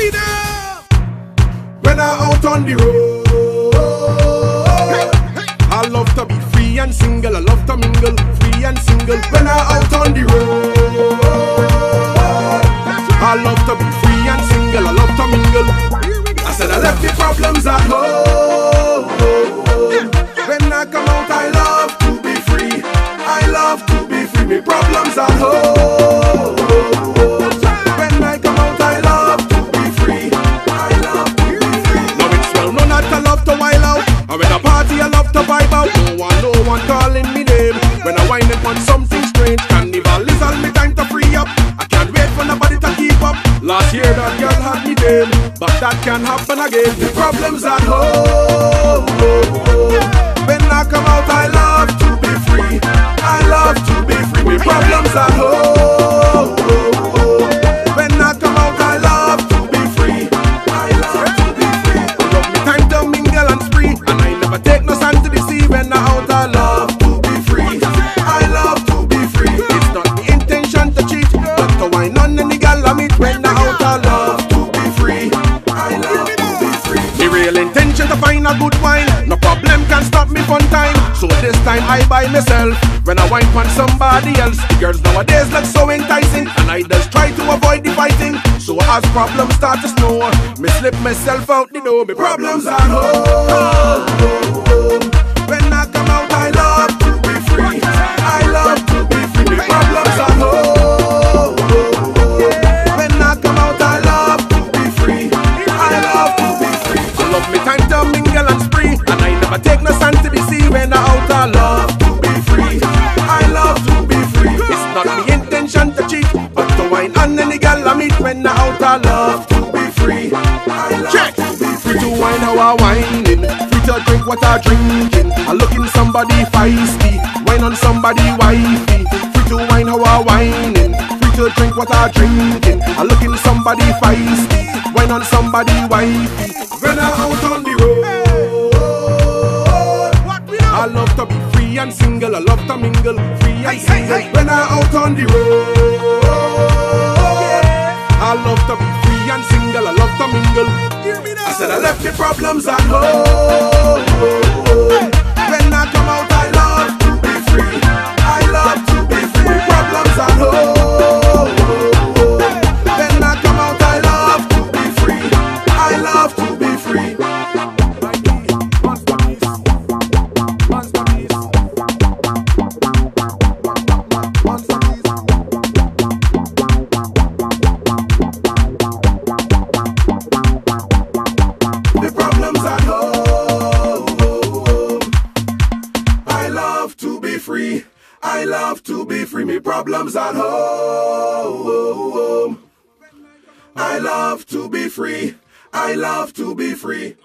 freedom. When I out on the road, I love to be free and single. I love to mingle, free and single. When I out on the road, I love to be free and single. I love to mingle. I said I left the problems at home. When I come out, I love to be free. I love to be free. Me problems at home. When I wind up on something strange, carnival is all me time to free up. I can't wait for nobody to keep up. Last year that girl had me dead, but that can happen again. The problems at home. Real intention to find a good wine. No problem can stop me fun time. So this time I buy myself. When I wine on somebody else, the girls nowadays look so enticing, and I just try to avoid the fighting. So as problems start to snow, me slip myself out the door. Me problems at home. I meet. Out, I love to be free. I love Check. to be free to wine how I whining, free to drink what I drinking. I look in somebody feisty, wine on somebody wifey. Free to wine how I whining, free to drink what I drinking. I look in somebody feisty, wine on somebody wifey. When I out on the road, I love to be free and single. I love to mingle, free and single. When I out on the road, I love to be free and single. I love to mingle. I said I left the problems at home. When I come out, I be free. Me problems at home. I love to be free. I love to be free.